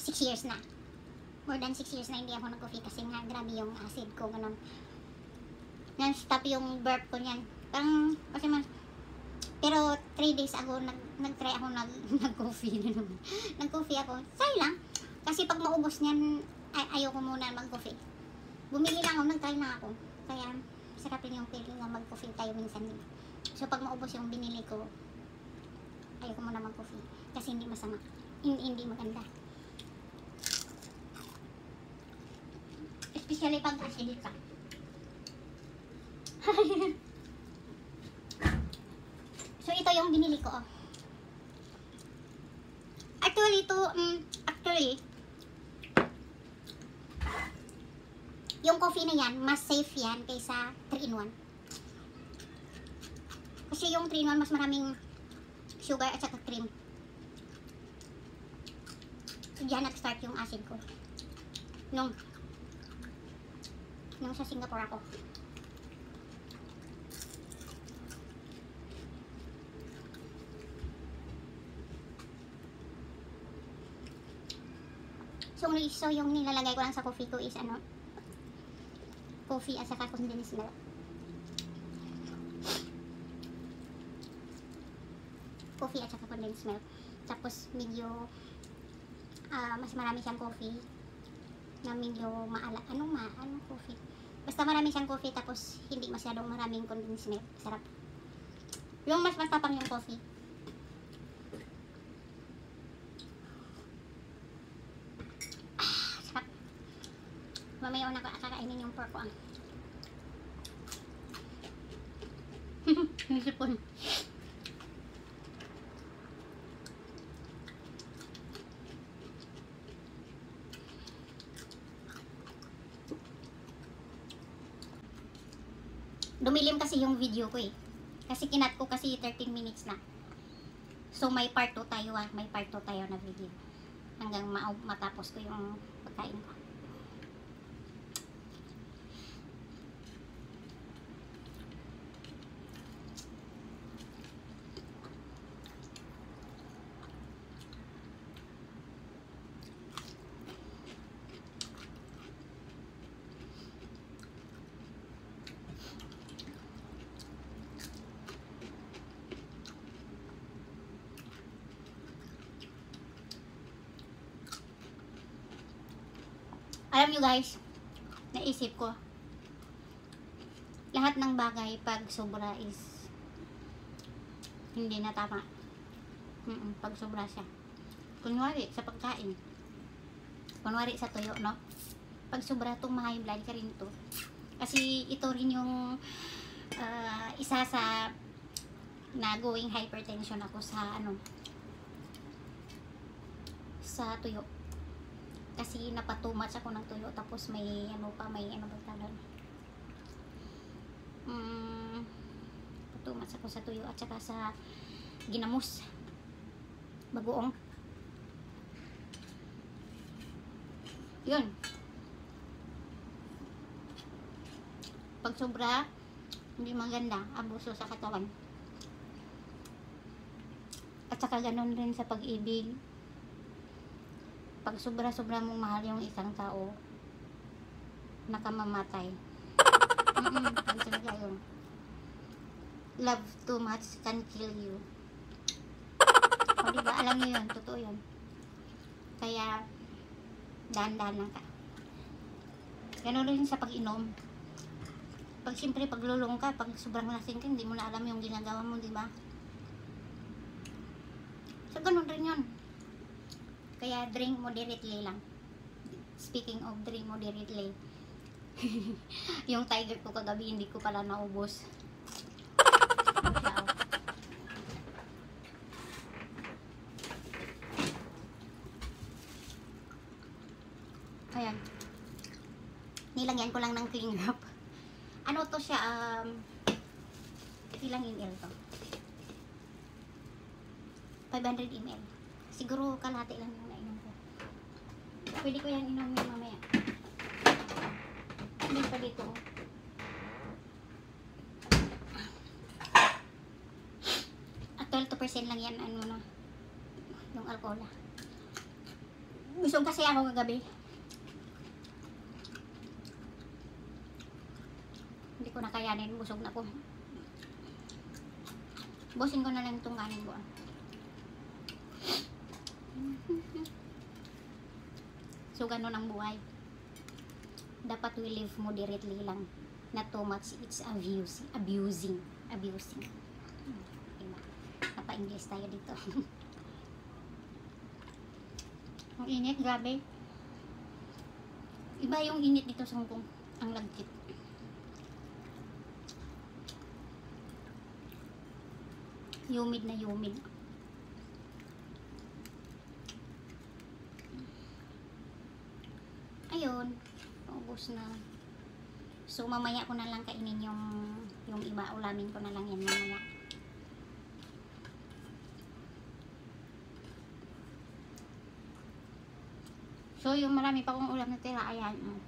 than 6 years na. More than 6 years na hindi ako nag-coffee kasi nga grabe yung acid ko, ganun. Non-stop yung burp ko niyan. Parang, kasi man, pero 3 days ago, nag, nag-try ako nag, nag-coffee na naman. Nag-coffee ako. Say lang. Kasi pag maubos niyan, ay, ayoko muna mag-coffee. Bumili lang ako, nag-try na ako. Kaya, sarap yung feeling na mag-coffee tayo minsan. So, pag maubos yung binili ko, ayoko muna mag-coffee. Kasi hindi masama. Hindi, hindi maganda. Especially pag acidic ka. so, ito yung binili ko. Oh. Actually, ito, um, actually, yung coffee na yan, mas safe yan kaysa 3-in-1. Kasi yung 3-in-1, mas maraming sugar at saka cream. Diyan nag-start yung acid ko. Nung, nung sa Singapore ako. So, so yung nilalagay ko lang sa coffee ko is ano, coffee at saka condensed milk. Coffee at saka condensed milk. Tapos medyo ah, mas marami siyang coffee na medyo maala. Anong ma? Anong coffee? Basta marami siyang coffee tapos hindi masyadong maraming condensed milk. Sarap. Yung mas matapang yung coffee. Ah, sarap. Mamaya una ko kakainin yung pork ko. ah. Nisipon. Dumilim kasi yung video ko eh. Kasi kinat ko kasi 13 minutes na. So may part 2 tayo ah. May part 2 tayo na video. Hanggang ma matapos ko yung pagkain ko. Alam nyo guys, naisip ko, lahat ng bagay pag sobra is hindi na tama. Mm pag sobra siya. Kunwari, sa pagkain. Kunwari sa tuyo, no? Pag sobra itong blood ka rin to. Kasi ito rin yung ah, isa sa na-going hypertension ako sa ano sa tuyo kasi napatumatch ako ng tuyo tapos may ano pa may ano ba tawag mm, patumatch ako sa tuyo at saka sa ginamos. Bagoong. Yun. Pag sobra hindi maganda abuso sa katawan. At saka ganun rin sa pag-ibig pag sobra-sobra mong mahal yung isang tao, nakamamatay. Mm-mm, yun talaga yun. Love too much can kill you. O, diba? Alam niyo yun. Totoo yun. Kaya, dahan-dahan lang ka. Ganun rin sa pag-inom. Pag siyempre, pag lulong ka, pag sobrang lasing ka, hindi mo na alam yung ginagawa mo, di ba? So, ganun rin yun. Kaya drink moderately lang. Speaking of drink moderately. yung tiger ko kagabi hindi ko pala naubos. Ayan. Nilagyan ko lang ng cling wrap. Ano to siya? Um, ilang ml to? 500 ml. Siguro kalahati lang yung. Pwede ko yan inumin mamaya. Hindi pa dito. At 12% lang yan, ano na, yung alcohol. Busog kasi ako kagabi. Hindi ko na kayanin. Busog na ko. Busin ko na lang itong kanin ko. ah. So, ganun ang buhay. Dapat we live moderately lang. Not too much. It's abusing. Abusing. Abusing. Diba? Napa-English tayo dito. ang init, grabe. Iba yung init dito sa Hong. Ang lagkit. Humid na humid. Ayun. Na. So, mamaya ko na lang kainin yung yung iba. Ulamin ko na lang yan mamaya. So, yung marami pa kong ulam na tira, ayan. mm.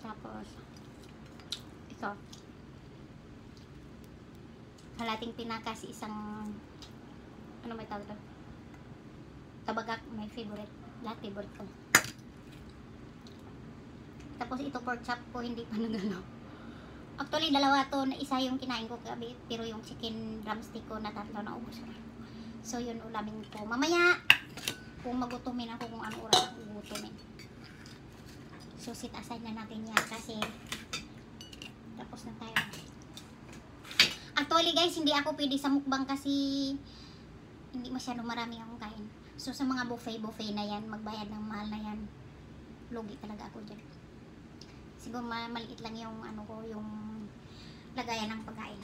Tapos, ito. Halating pinakas isang, ano may tawag ito? Tabagak, my favorite. Lahat favorite ko. Tapos ito pork chop ko, hindi pa nagano. Actually, dalawa to na isa yung kinain ko gabi, pero yung chicken drumstick ko na tatlo na ubos ko. So, yun ulamin ko. Mamaya, kung magutumin ako kung anong oras ako gugutumin. So, sit aside na natin yan kasi tapos na tayo. Actually guys, hindi ako pwede sa mukbang kasi hindi masyado marami akong kain. So, sa mga buffet-buffet na yan, magbayad ng mahal na yan. Lugi talaga ako dyan. Siguro ma- maliit lang yung ano ko, yung lagayan ng pagkain.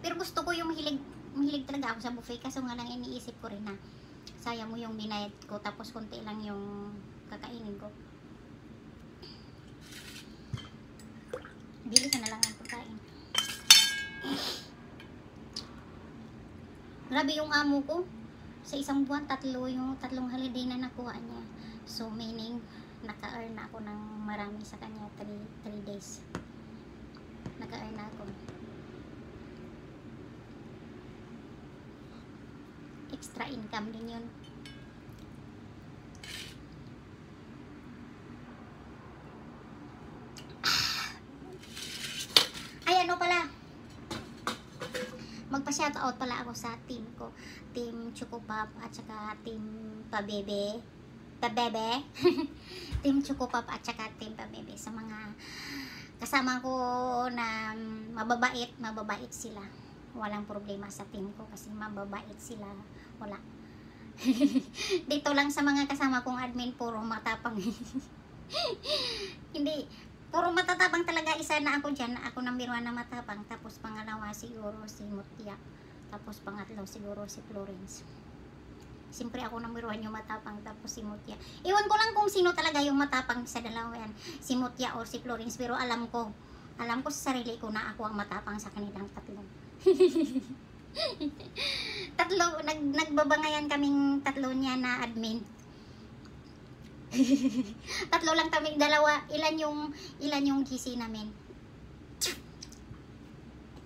Pero gusto ko yung mahilig, mahilig talaga ako sa buffet kaso nga lang iniisip ko rin na sayang mo yung binayad ko tapos konti lang yung kakainin ko. Bili ka na lang ang pagkain. Grabe yung amo ko. Sa isang buwan, tatlo yung tatlong holiday na nakuha niya. So, meaning, naka-earn na ako ng marami sa kanya 3 days. Naka-earn na ako. Extra income din yun. Ay, ano pala? Magpa-shoutout pala ako sa team ko. Team Chocopop at saka team Pabebe. Pabebe. team Chocopop at saka team Pabebe. Sa mga kasama ko na mababait, mababait sila. Walang problema sa team ko kasi mababait sila. Wala. Dito lang sa mga kasama kong admin, puro matapang. Hindi, puro matatapang talaga isa na ako dyan. Ako number one na matapang. Tapos pangalawa siguro si Mutia. Tapos pangatlo siguro si Florence. Siyempre ako number one yung matapang. Tapos si Mutia. Iwan ko lang kung sino talaga yung matapang sa dalawa yan. Si Mutia or si Florence. Pero alam ko, alam ko sa sarili ko na ako ang matapang sa kanilang tatlo. tatlo, nag, nagbabangayan kaming tatlo niya na admin. tatlo lang kaming dalawa. Ilan yung, ilan yung GC namin?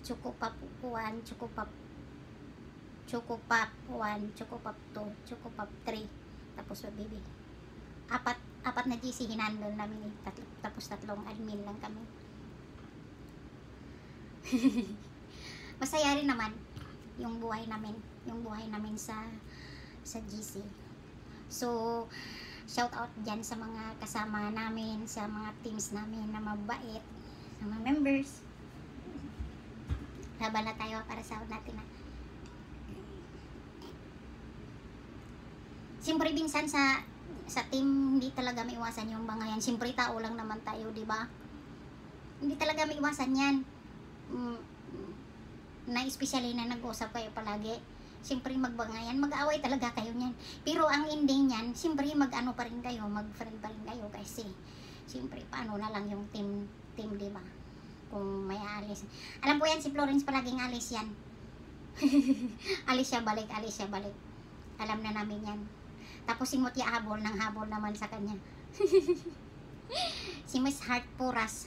Chocopop 1, Chocopop Chocopop 1, Chocopop 2, Chocopop 3. Tapos baby. Apat, apat na GC hinandol namin eh. Tatlo, tapos tatlong admin lang kami. Masaya rin naman yung buhay namin, yung buhay namin sa sa GC. So, shout out dyan sa mga kasama namin, sa mga teams namin na mabait, sa mga members. Laban na tayo para sa natin na. Siyempre, minsan sa sa team, hindi talaga maiwasan yung mga yan. Siyempre, tao lang naman tayo, di ba? Hindi talaga maiwasan yan. Mm, na especially na nag-usap kayo palagi. Siyempre, magbangayan, mag-away talaga kayo niyan. Pero ang ending niyan, siyempre, mag-ano pa rin kayo, mag-friend pa rin kayo kasi siyempre, paano na lang yung team, team, di ba? Kung may alis. Alam po yan, si Florence palaging alis yan. alis siya balik, alis siya balik. Alam na namin yan. Tapos si Mutya habol ng habol naman sa kanya. si Miss Heart Puras.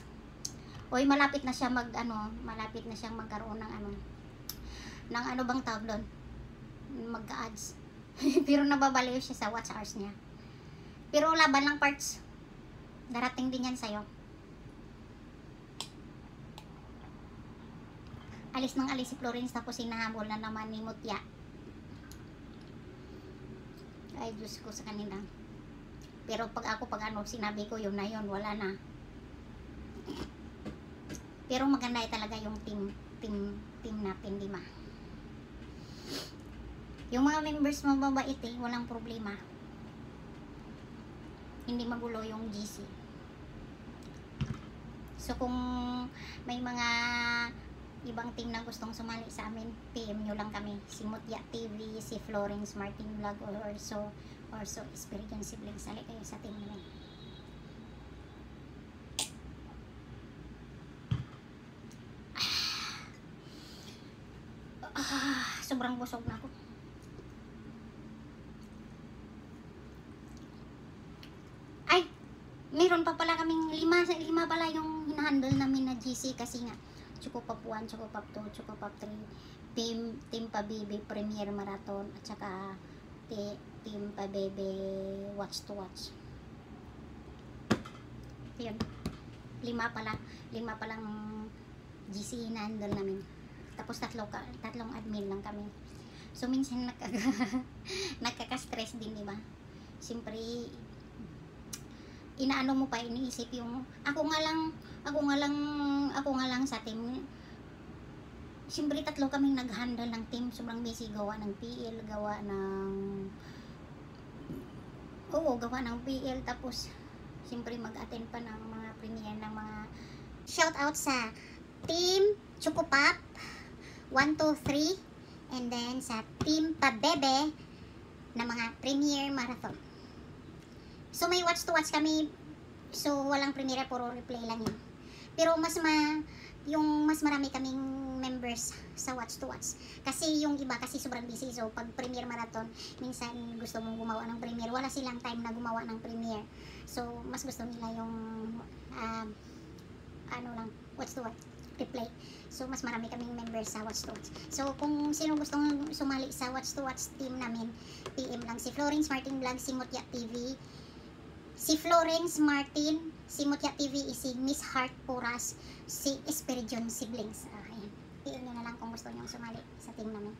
Oy, malapit na siya mag ano, malapit na siyang magkaroon ng ano ng ano bang tawag doon? Magka-ads. Pero nababaliw siya sa watch hours niya. Pero laban lang parts. Darating din yan sa'yo. Alis ng alis si Florence tapos hinahabol na naman ni Mutya. Ay, Diyos ko sa kanila. Pero pag ako, pag ano, sinabi ko yun na yun, wala na. Pero maganda talaga yung team, team, team natin, di ba? Yung mga members mababait eh, walang problema. Hindi magulo yung GC. So kung may mga ibang team na gustong sumali sa amin, PM nyo lang kami. Si Mutya TV, si Florence Martin Vlog, or also, also Experience Siblings. Sali kayo sa team namin. Ah, sobrang busog na ako. Ay, meron pa pala kaming lima, lima pala yung hinahandle namin na GC kasi nga Choco Pop 1, Choco Pop 2, Choco Pop 3, Team, Team Pabebe Premier Marathon, at saka te, Team Pabebe Watch to Watch. Yun. Lima pala, lima palang GC hinahandle namin. Tapos tatlo tatlong admin lang kami. So minsan nagkaka, nagkaka-stress din, di ba? Siyempre, inaano mo pa iniisip yung ako nga lang ako nga lang ako nga lang sa team. Siyempre tatlo kaming nag-handle ng team. Sobrang busy gawa ng PL gawa ng oo gawa ng PL tapos siyempre mag-attend pa ng mga premiere ng mga shout out sa team Chocopop 1, 2, 3 and then sa team Pabebe na mga premiere marathon So may watch to watch kami. So walang premiere puro replay lang yun. Pero mas ma yung mas marami kaming members sa watch to watch. Kasi yung iba kasi sobrang busy. So pag premiere marathon, minsan gusto mong gumawa ng premiere, wala silang time na gumawa ng premiere. So mas gusto nila yung um, ano lang, watch to watch replay. So, mas marami kaming members sa Watch to Watch. So, kung sino gustong sumali sa Watch to Watch team namin, PM lang si Florence Martin Vlog, si Mutya TV, si Florence Martin, si Mutya TV si Miss Heart Puras, si Esperidion Siblings. Uh, ayan. Nyo na lang kung gusto nyo sumali sa team namin.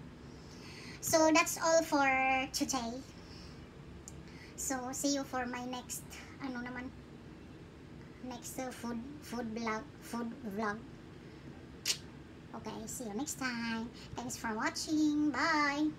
So, that's all for today. So, see you for my next, ano naman, next uh, food, food vlog, food vlog. Okay, see you next time. Thanks for watching. Bye!